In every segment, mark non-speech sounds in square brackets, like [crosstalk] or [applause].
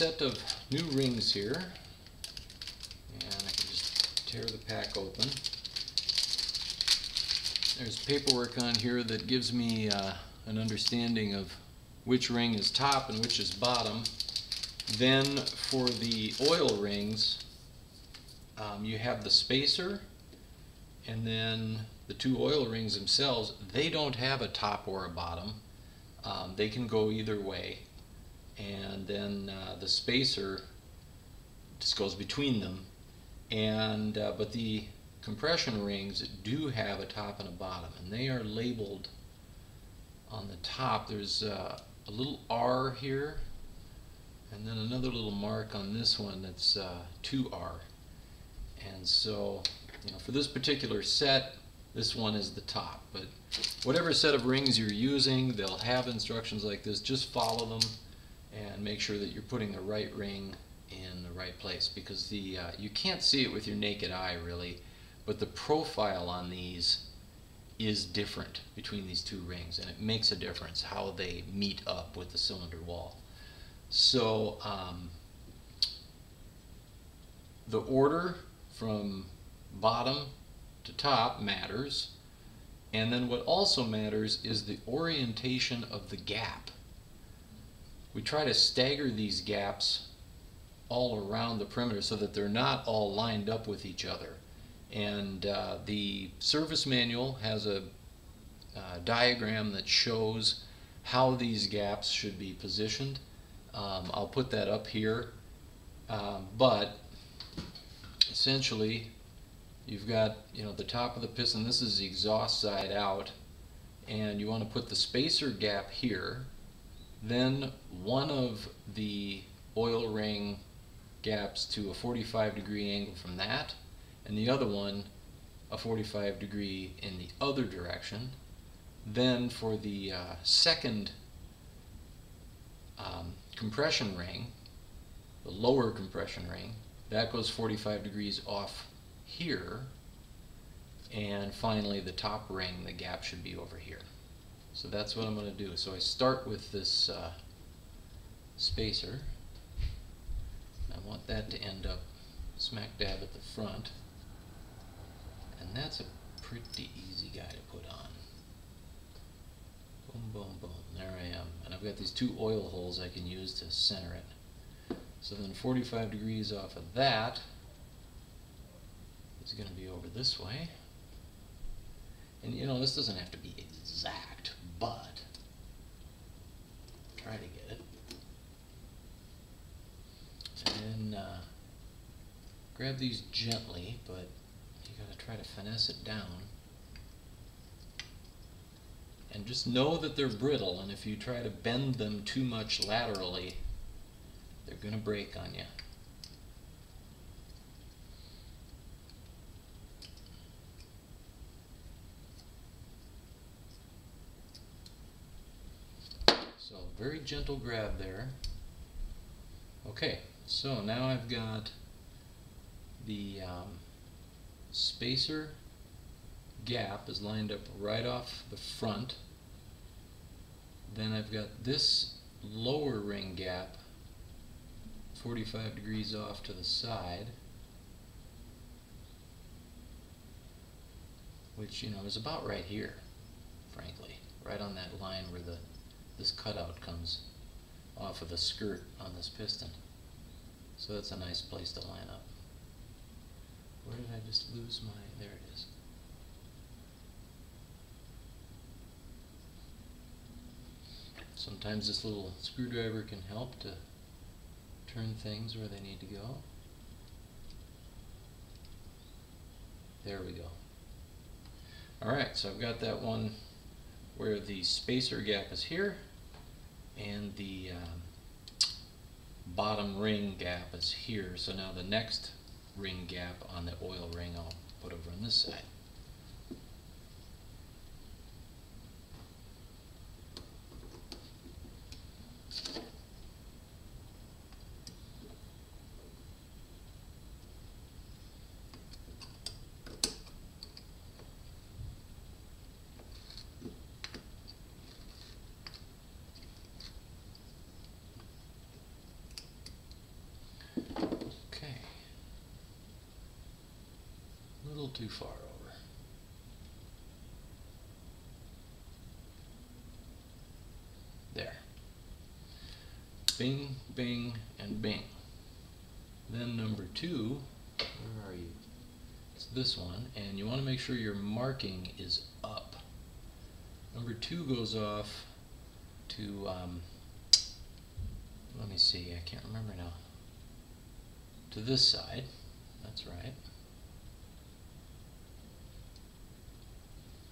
set of new rings here, and I can just tear the pack open. There's paperwork on here that gives me uh, an understanding of which ring is top and which is bottom. Then for the oil rings, um, you have the spacer, and then the two oil rings themselves, they don't have a top or a bottom. Um, they can go either way. And then uh, the spacer just goes between them. And uh, but the compression rings do have a top and a bottom, and they are labeled on the top. There's uh, a little R here, and then another little mark on this one that's 2R. Uh, and so, you know, for this particular set, this one is the top. But whatever set of rings you're using, they'll have instructions like this. Just follow them and make sure that you're putting the right ring in the right place because the uh, you can't see it with your naked eye really but the profile on these is different between these two rings and it makes a difference how they meet up with the cylinder wall. So um, the order from bottom to top matters and then what also matters is the orientation of the gap. We try to stagger these gaps all around the perimeter so that they're not all lined up with each other. And uh, the service manual has a uh, diagram that shows how these gaps should be positioned. Um, I'll put that up here. Um, but essentially, you've got you know the top of the piston. This is the exhaust side out, and you want to put the spacer gap here. Then one of the oil ring gaps to a 45 degree angle from that and the other one a 45 degree in the other direction. Then for the uh, second um, compression ring, the lower compression ring, that goes 45 degrees off here. And finally the top ring, the gap should be over here. So that's what I'm going to do. So I start with this uh, spacer. I want that to end up smack dab at the front. And that's a pretty easy guy to put on. Boom, boom, boom. There I am. And I've got these two oil holes I can use to center it. So then 45 degrees off of that is going to be over this way. And you know, this doesn't have to be exact, but try to get it. And then uh, grab these gently, but you gotta try to finesse it down. And just know that they're brittle, and if you try to bend them too much laterally, they're going to break on you. So very gentle grab there. Okay, so now I've got the um, spacer gap is lined up right off the front. Then I've got this lower ring gap 45 degrees off to the side which you know is about right here frankly right on that line where the this cutout comes off of the skirt on this piston so that's a nice place to line up where did I just lose my, there it is. Sometimes this little screwdriver can help to turn things where they need to go. There we go. Alright, so I've got that one where the spacer gap is here and the um, bottom ring gap is here. So now the next ring gap on the oil ring I'll put over on this side. Okay. A little too far over. There. Bing, bing, and bing. Then number two, where are you? It's this one, and you want to make sure your marking is up. Number two goes off to, um, let me see, I can't remember now. To this side, that's right.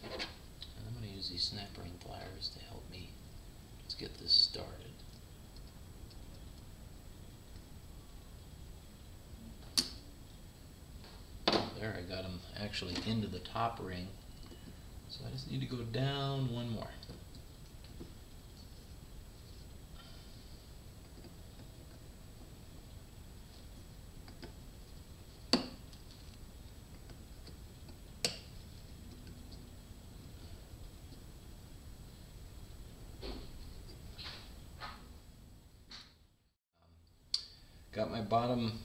And I'm going to use these snap ring pliers to help me. Let's get this started. There, I got them actually into the top ring. So I just need to go down one more. Got my bottom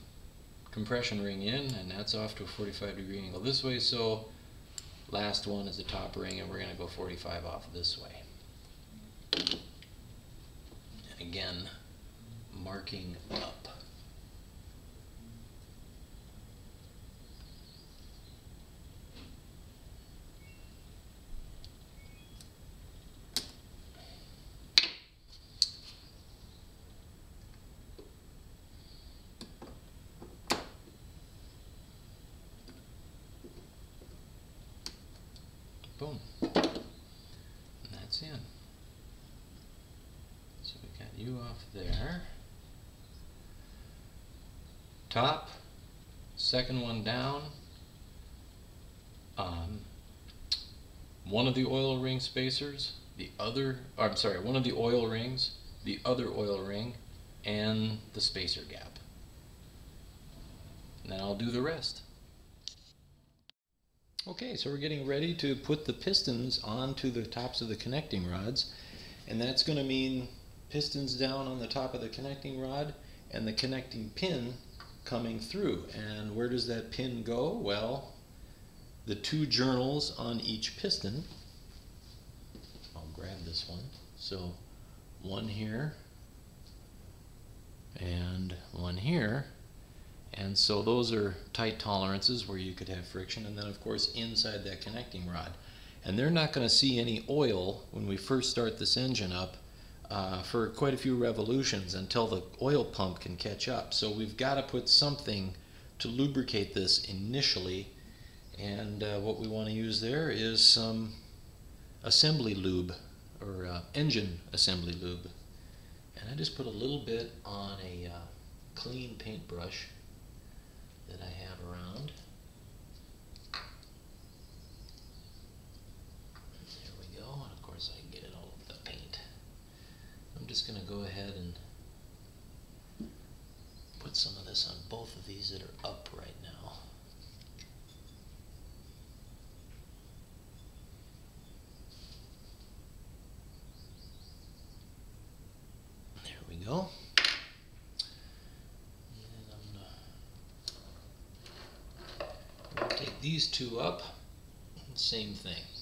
compression ring in and that's off to a 45 degree angle this way. So last one is the top ring and we're going to go 45 off this way. And again marking up Boom. And that's in. So we got you off there. Top, second one down. Um, one of the oil ring spacers, the other, or, I'm sorry, one of the oil rings, the other oil ring, and the spacer gap. And then I'll do the rest. Okay, so we're getting ready to put the pistons onto the tops of the connecting rods. And that's going to mean pistons down on the top of the connecting rod and the connecting pin coming through. And where does that pin go? Well, the two journals on each piston. I'll grab this one. So one here and one here. And so those are tight tolerances where you could have friction. And then of course inside that connecting rod. And they're not going to see any oil when we first start this engine up uh, for quite a few revolutions until the oil pump can catch up. So we've got to put something to lubricate this initially. And uh, what we want to use there is some assembly lube or uh, engine assembly lube. And I just put a little bit on a uh, clean paintbrush that I have around. There we go, and of course I can get it all over the paint. I'm just going to go ahead and put some of this on both of these that are up right now. There we go. take these two up, same thing.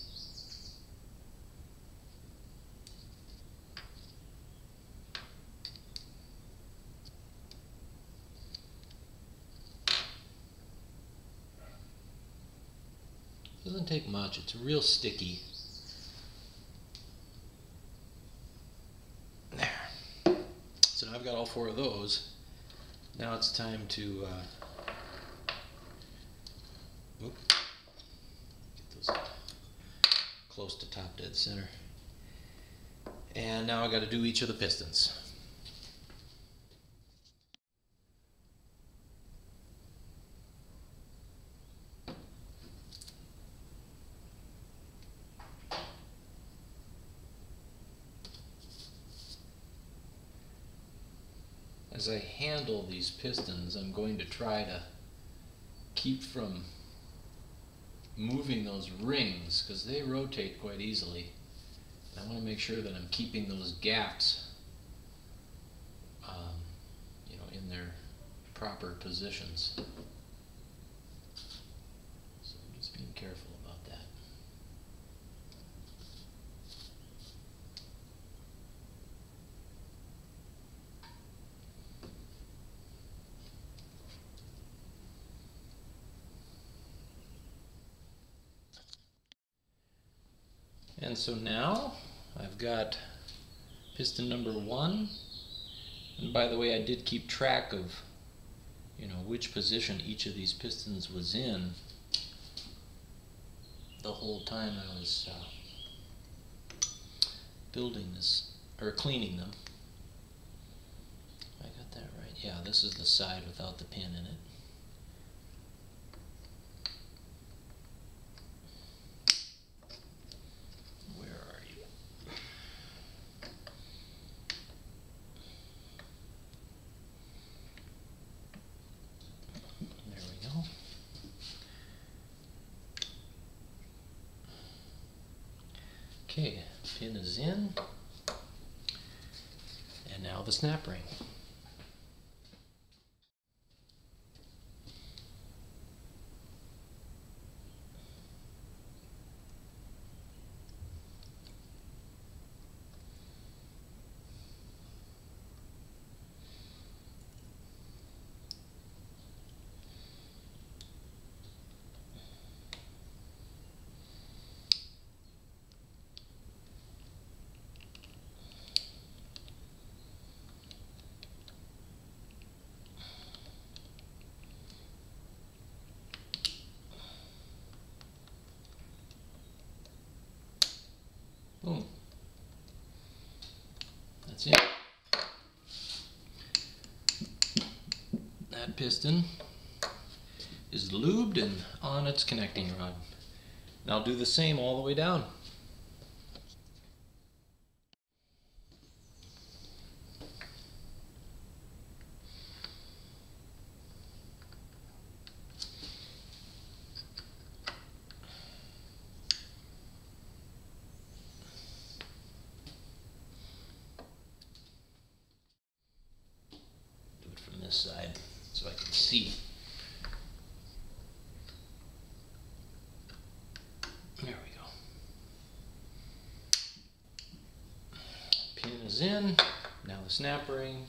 Doesn't take much, it's real sticky. There. So now I've got all four of those. Now it's time to uh. Get those close to top dead center. And now I got to do each of the pistons. As I handle these pistons, I'm going to try to keep from moving those rings because they rotate quite easily. And I want to make sure that I'm keeping those gaps, um, you know, in their proper positions. So I'm just being careful about that. And so now I've got piston number one. And by the way, I did keep track of, you know, which position each of these pistons was in the whole time I was uh, building this, or cleaning them. I got that right. Yeah, this is the side without the pin in it. Where are you? There we go. Okay, pin is in. And now the snap ring. Boom. That's it. That piston is lubed and on its connecting rod. Now do the same all the way down. Do it from this side so I can see. There we go. Pin is in. Now the snap ring.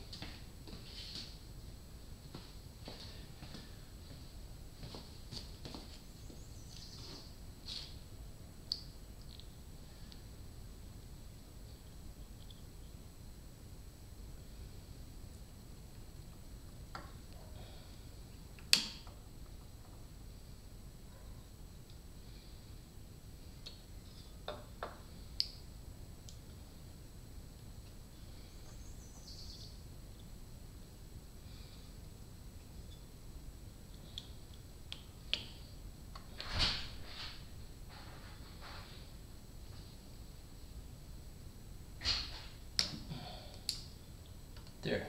There.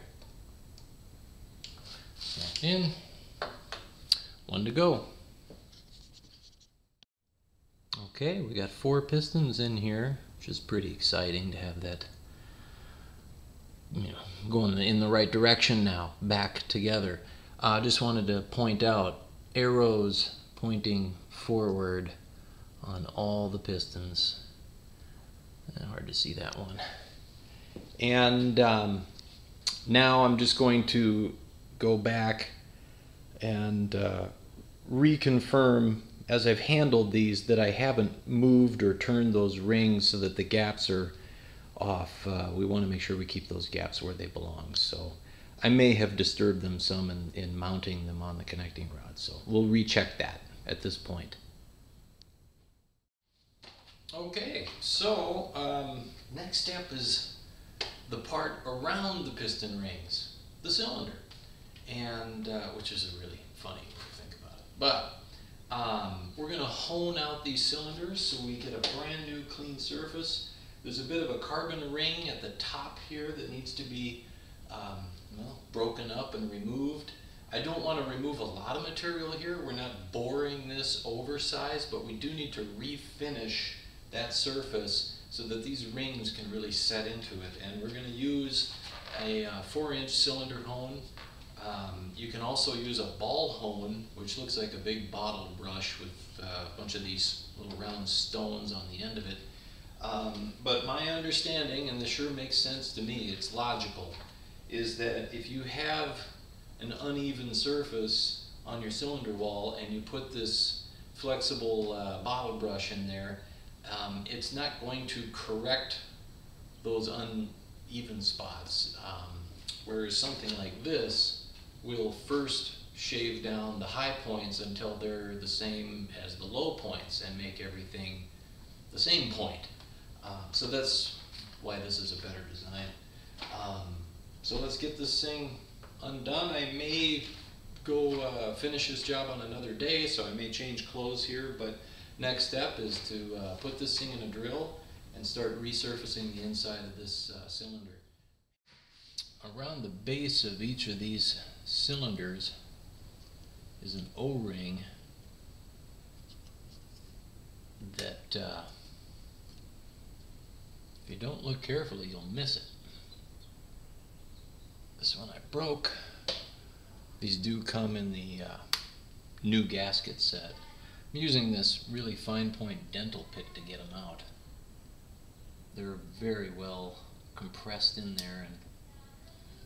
Back in. One to go. Okay, we got four pistons in here, which is pretty exciting to have that you know, going in the right direction now, back together. I uh, just wanted to point out arrows pointing forward on all the pistons. Uh, hard to see that one. And um, now I'm just going to go back and uh, reconfirm as I've handled these that I haven't moved or turned those rings so that the gaps are off. Uh, we want to make sure we keep those gaps where they belong. So I may have disturbed them some in, in mounting them on the connecting rod. So we'll recheck that at this point. Okay, so um, next step is the part around the piston rings, the cylinder, and uh, which is a really funny way to think about it. But um, we're going to hone out these cylinders so we get a brand new clean surface. There's a bit of a carbon ring at the top here that needs to be um, well, broken up and removed. I don't want to remove a lot of material here. We're not boring this oversized, but we do need to refinish that surface so that these rings can really set into it. And we're going to use a uh, four inch cylinder hone. Um, you can also use a ball hone, which looks like a big bottle brush with uh, a bunch of these little round stones on the end of it. Um, but my understanding, and this sure makes sense to me, it's logical, is that if you have an uneven surface on your cylinder wall and you put this flexible uh, bottle brush in there, um, it's not going to correct those uneven spots. Um, whereas something like this will first shave down the high points until they're the same as the low points and make everything the same point. Uh, so that's why this is a better design. Um, so let's get this thing undone. I may go uh, finish this job on another day, so I may change clothes here, but next step is to uh, put this thing in a drill and start resurfacing the inside of this uh, cylinder. Around the base of each of these cylinders is an O-ring that uh, if you don't look carefully you'll miss it. This one I broke. These do come in the uh, new gasket set. I'm using this really fine point dental pick to get them out. They're very well compressed in there and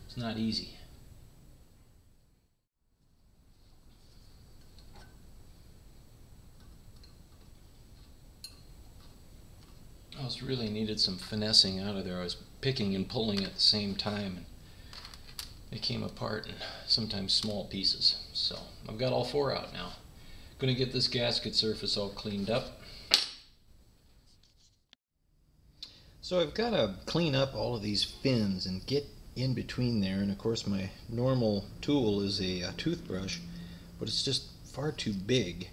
it's not easy. I was really needed some finessing out of there. I was picking and pulling at the same time. And they came apart in sometimes small pieces. So I've got all four out now. Going to get this gasket surface all cleaned up. So I've got to clean up all of these fins and get in between there. And of course my normal tool is a, a toothbrush, but it's just far too big.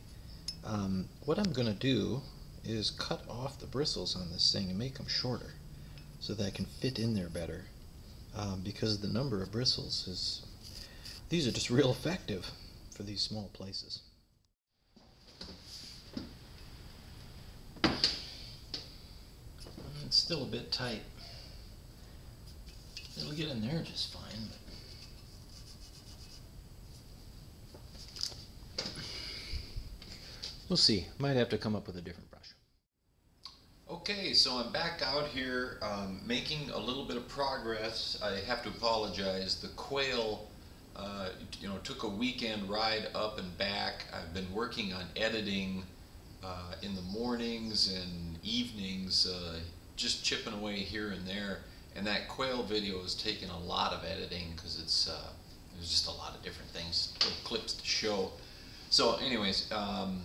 Um, what I'm going to do is cut off the bristles on this thing and make them shorter so that I can fit in there better um, because the number of bristles is these are just [laughs] real effective for these small places. It's still a bit tight. It'll get in there just fine. But we'll see. Might have to come up with a different. Okay, so I'm back out here um, making a little bit of progress. I have to apologize. The quail, uh, you know, took a weekend ride up and back. I've been working on editing uh, in the mornings and evenings, uh, just chipping away here and there. And that quail video has taken a lot of editing because it's uh, there's just a lot of different things, clips to show. So, anyways. Um,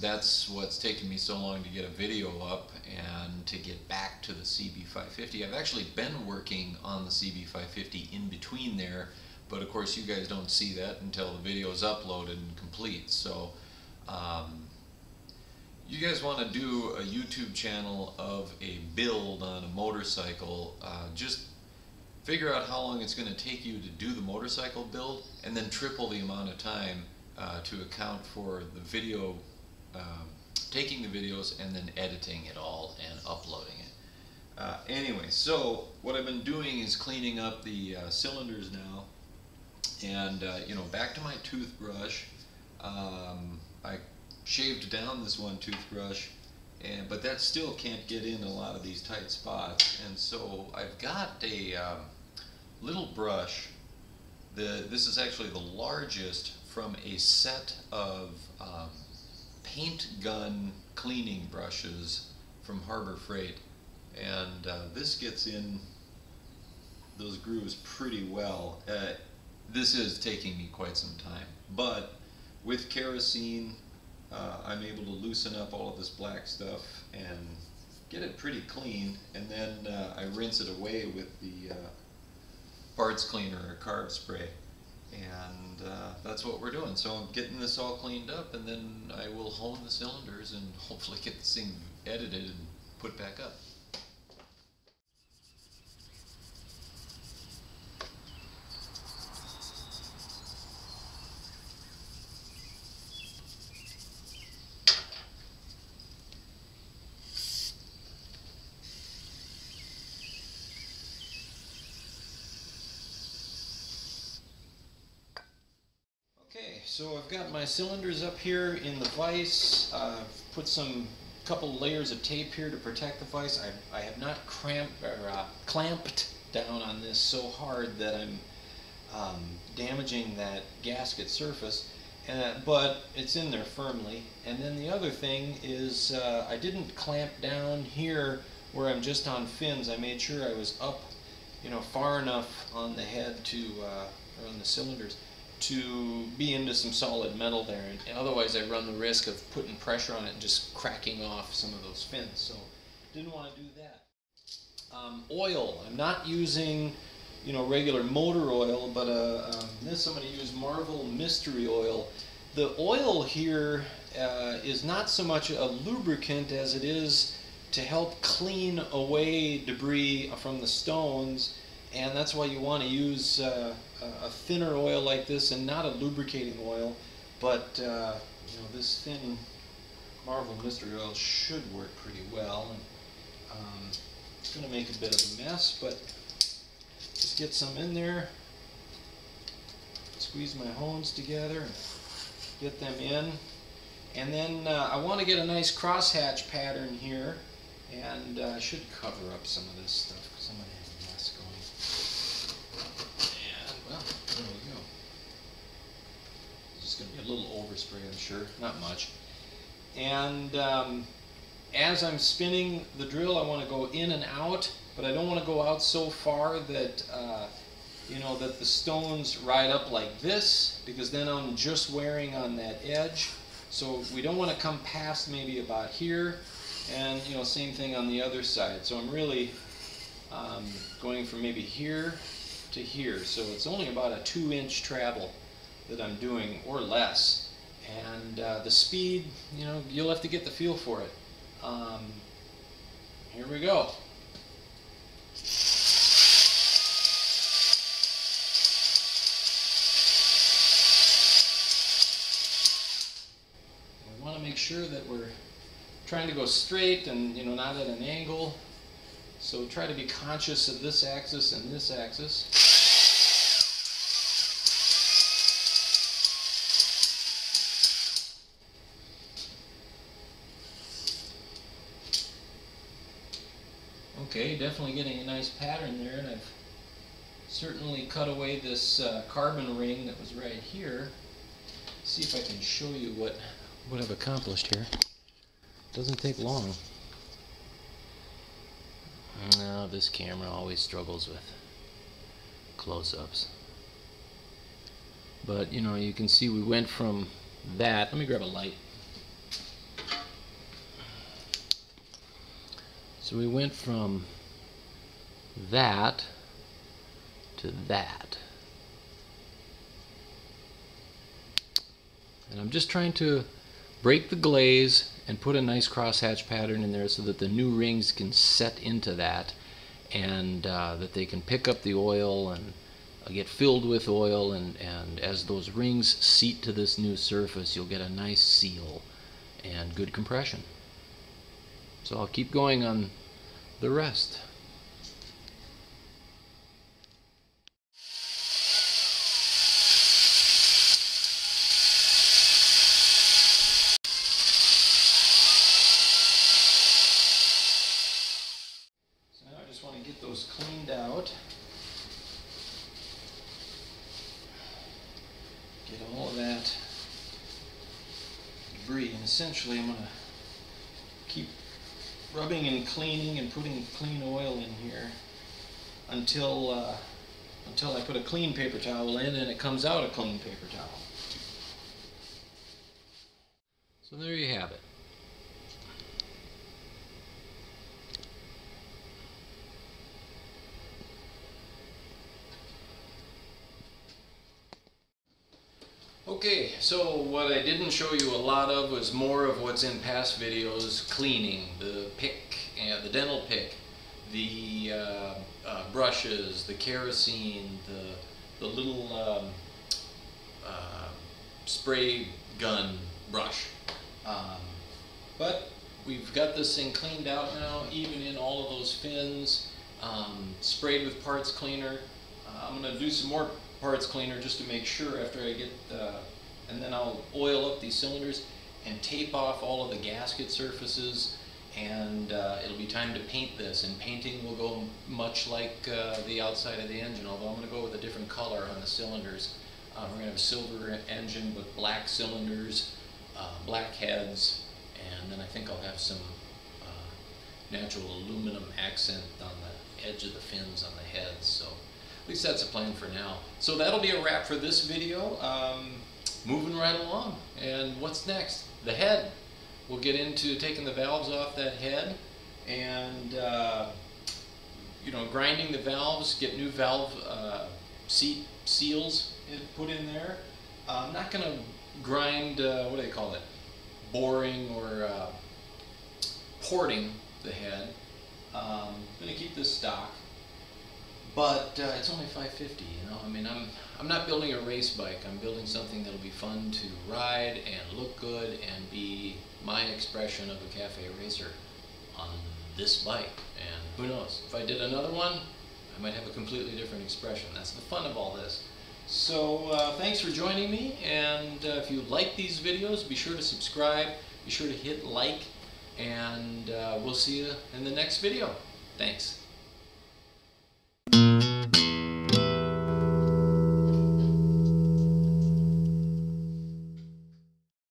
that's what's taken me so long to get a video up and to get back to the CB550. I've actually been working on the CB550 in between there, but of course you guys don't see that until the video is uploaded and complete. So um, you guys want to do a YouTube channel of a build on a motorcycle, uh, just figure out how long it's going to take you to do the motorcycle build and then triple the amount of time uh, to account for the video um, taking the videos and then editing it all and uploading it. Uh, anyway, so what I've been doing is cleaning up the uh, cylinders now. And, uh, you know, back to my toothbrush. Um, I shaved down this one toothbrush, and but that still can't get in a lot of these tight spots. And so I've got a um, little brush. The, this is actually the largest from a set of um, paint gun cleaning brushes from Harbor Freight. And uh, this gets in those grooves pretty well. Uh, this is taking me quite some time. But with kerosene, uh, I'm able to loosen up all of this black stuff and get it pretty clean. And then uh, I rinse it away with the uh, parts cleaner or carb spray and uh, that's what we're doing. So I'm getting this all cleaned up, and then I will hone the cylinders and [laughs] hopefully get this thing edited and put back up. So I've got my cylinders up here in the vise. I've put some couple layers of tape here to protect the vise. I, I have not cramped or uh, clamped down on this so hard that I'm um, damaging that gasket surface. Uh, but it's in there firmly. And then the other thing is uh, I didn't clamp down here where I'm just on fins. I made sure I was up, you know, far enough on the head to, uh, or on the cylinders, to be into some solid metal there. And otherwise I run the risk of putting pressure on it and just cracking off some of those fins. So didn't want to do that. Um, oil. I'm not using you know, regular motor oil, but uh, um, this I'm going to use Marvel Mystery Oil. The oil here uh, is not so much a lubricant as it is to help clean away debris from the stones, and that's why you want to use uh, a thinner oil like this and not a lubricating oil, but uh, you know, this thin Marvel Mystery Oil should work pretty well. And, um, it's going to make a bit of a mess, but just get some in there. Squeeze my hones together and get them in. And then uh, I want to get a nice crosshatch pattern here. And uh, I should cover up some of this stuff because I'm going to have a mess going. And, well, there we go. It's going to be a little overspray, I'm sure. Not much. And um, as I'm spinning the drill, I want to go in and out but I don't want to go out so far that uh, you know that the stones ride up like this because then I'm just wearing on that edge so we don't want to come past maybe about here and you know same thing on the other side so I'm really um, going from maybe here to here so it's only about a two inch travel that I'm doing or less and uh, the speed you know you'll have to get the feel for it um, here we go we want to make sure that we're trying to go straight and you know not at an angle. So try to be conscious of this axis and this axis. Okay, definitely getting a nice pattern there, and I've certainly cut away this uh, carbon ring that was right here. See if I can show you what, what I've accomplished here. Doesn't take long. No, this camera always struggles with close-ups. But, you know, you can see we went from that. Let me grab a light. So we went from that to that. And I'm just trying to break the glaze and put a nice crosshatch pattern in there so that the new rings can set into that and uh, that they can pick up the oil and uh, get filled with oil and, and as those rings seat to this new surface you'll get a nice seal and good compression. So I'll keep going on the rest. So now I just want to get those cleaned out. Get all of that debris and essentially I'm going to keep rubbing and cleaning and putting clean oil in here until uh, until I put a clean paper towel in and it comes out a clean paper towel. So there you have it. Okay, so what I didn't show you a lot of was more of what's in past videos, cleaning, the pick, uh, the dental pick, the uh, uh, brushes, the kerosene, the, the little um, uh, spray gun brush. Um, but we've got this thing cleaned out now, even in all of those fins, um, sprayed with parts cleaner. Uh, I'm going to do some more parts cleaner just to make sure after I get uh, and then I'll oil up these cylinders and tape off all of the gasket surfaces and uh, it'll be time to paint this and painting will go much like uh, the outside of the engine although I'm going to go with a different color on the cylinders. Uh, we're going to have a silver engine with black cylinders, uh, black heads and then I think I'll have some uh, natural aluminum accent on the edge of the fins on the heads so at least that's a plan for now. So that'll be a wrap for this video. Um, moving right along. And what's next? The head. We'll get into taking the valves off that head and uh, you know grinding the valves get new valve uh, seat seals put in there. I'm not going to grind uh, what do they call it? Boring or uh, porting the head. Um, I'm going to keep this stock but uh, it's only 550 you know? I mean I'm I'm not building a race bike. I'm building something that'll be fun to ride and look good and be my expression of a cafe racer on this bike. And who knows? If I did another one I might have a completely different expression. That's the fun of all this. So uh, thanks for joining me. And uh, if you like these videos be sure to subscribe. Be sure to hit like. And uh, we'll see you in the next video. Thanks